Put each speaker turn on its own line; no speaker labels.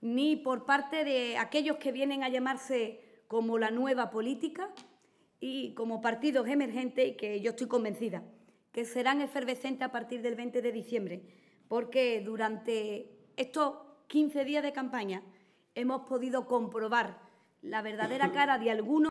ni por parte de aquellos que vienen a llamarse como la nueva política y como partidos emergentes que yo estoy convencida que serán efervescentes a partir del 20 de diciembre, porque durante estos 15 días de campaña hemos podido comprobar la verdadera cara de algunos